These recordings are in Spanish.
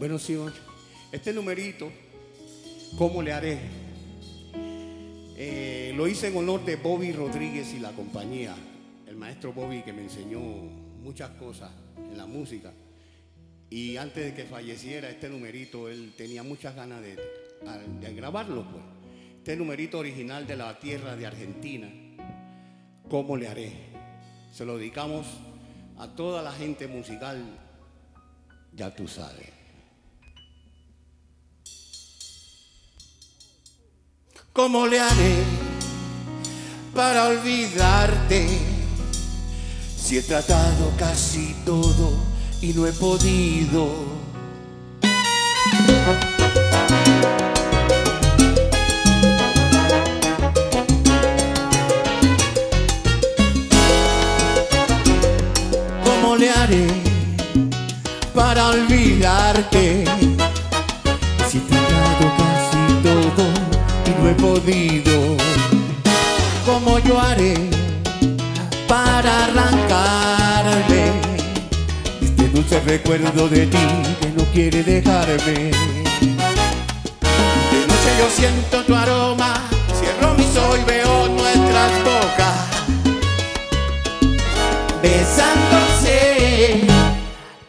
Bueno, oye, este numerito, ¿cómo le haré? Eh, lo hice en honor de Bobby Rodríguez y la compañía, el maestro Bobby que me enseñó muchas cosas en la música. Y antes de que falleciera este numerito, él tenía muchas ganas de, de grabarlo, pues. Este numerito original de la tierra de Argentina, ¿cómo le haré? Se lo dedicamos a toda la gente musical, ya tú sabes. ¿Cómo le haré para olvidarte? Si he tratado casi todo y no he podido. ¿Cómo le haré para olvidarte? Podido. ¿Cómo yo haré para arrancarme este dulce recuerdo de ti que no quiere dejarme? De noche yo siento tu aroma, cierro mis ojos y veo nuestras bocas besándose.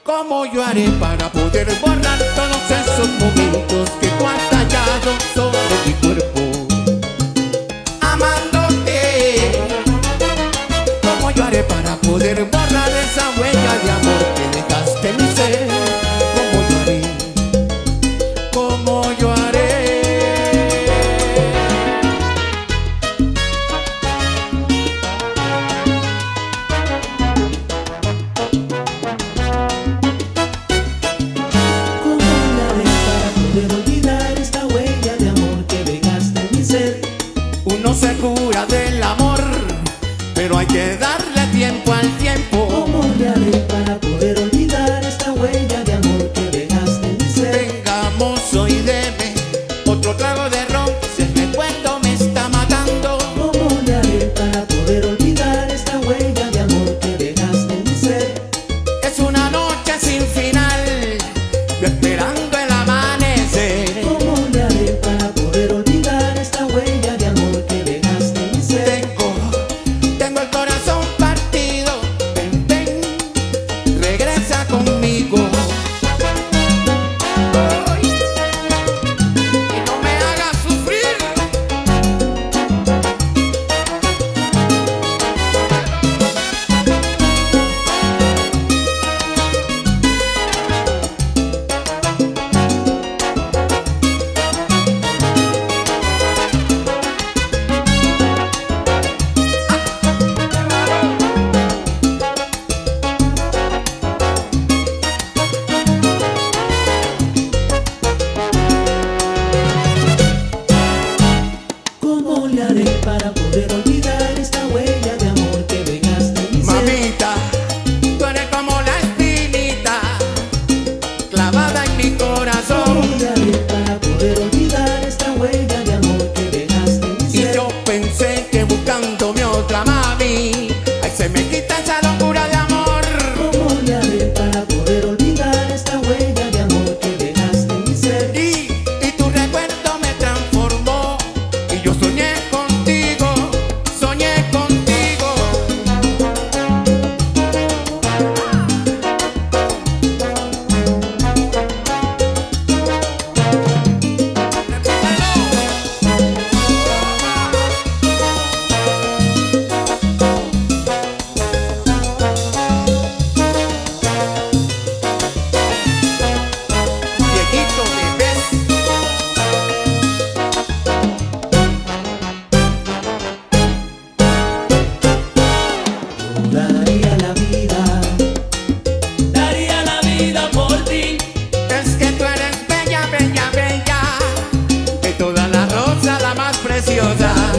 ¿Cómo yo haré para poder borrar todos esos momentos que tú has tallado sobre mi cuerpo? poder borrar esa huella de amor que dejaste en mi ser. Como yo haré, como yo haré. ¿Cómo la haré para poder olvidar esta huella de amor que dejaste en mi ser? Uno se cura del amor, pero hay que dar tiempo al tiempo. ¿Cómo le haré para poder olvidar?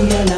Yeah.